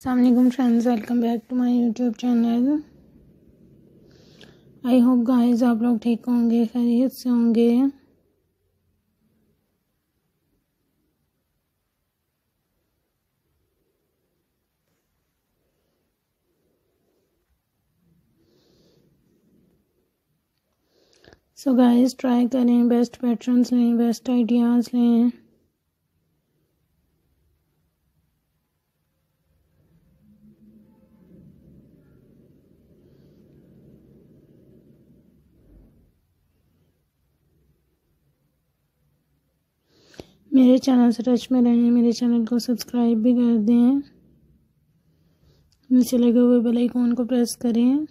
Assalamualaikum friends welcome back to my YouTube channel I hope guys आप लोग ठीक होंगे, खैरियत से होंगे। सो गाइस ट्राई करें बेस्ट पैटर्न्स लें बेस्ट आइडियाज़ लें। मेरे चैनल से टच में रहें, मेरे चैनल को सब्सक्राइब भी कर दें। नीचे लगे हुए बेल आइकॉन को प्रेस करें।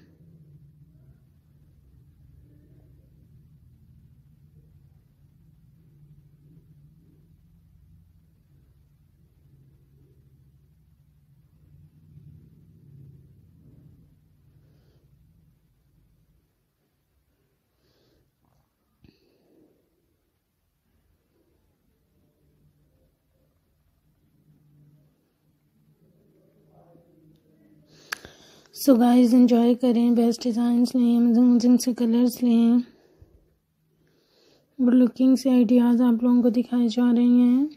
सो गाइस एंजॉय करें बेस्ट डिज़ाइंस लें अमेजिंग से कलर्स लें। गुड लुकिंग से आइडियाज़ आप लोगों को दिखाए जा रहे हैं।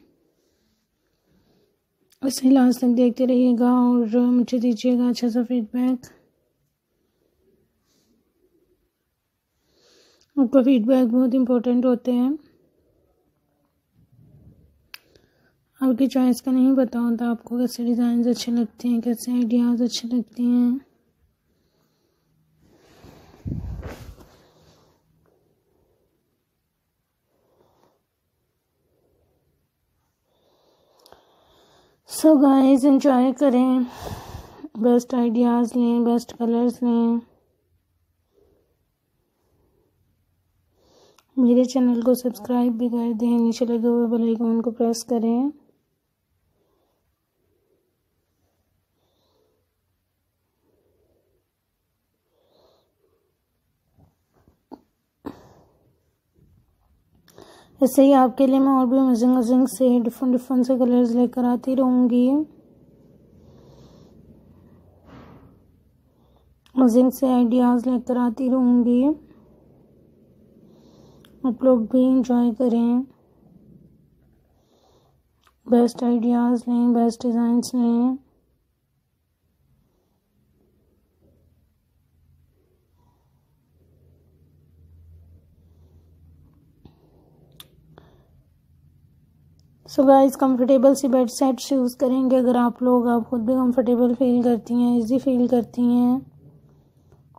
इसे लास्ट तक देखते रहिएगा और मुझे दीजिएगा अच्छा सा फीडबैक आपका फीडबैक बहुत इम्पोर्टेंट होते हैं। आपकी चॉइस का नहीं पता होता आपको कैसे डिज़ाइन अच्छे लगते हैं, कैसे आइडियाज़ अच्छे लगते हैं। सो गाइस एंजॉय करें। बेस्ट आइडियाज़ लें बेस्ट कलर्स लें। मेरे चैनल को सब्सक्राइब भी कर दें। नीचे लगे हुए बेल आइकॉन को प्रेस करें। ऐसे ही आपके लिए मैं और भी अमेजिंग अमेजिंग से डिफरेंट डिफरेंट से कलर्स लेकर आती रहूँगी। अमेजिंग से आइडियाज़ लेकर आती रहूँगी। आप लोग भी इंजॉय करें। बेस्ट आइडियाज़ लें बेस्ट डिज़ाइंस लें। सो गाइस कंफर्टेबल सी बेड सेट यूज़ करेंगे। अगर आप लोग, आप खुद भी कंफर्टेबल फील करती हैं इजी फील करती हैं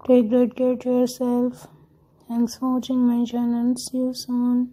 take great care to yourself thanks for watching my channel see you soon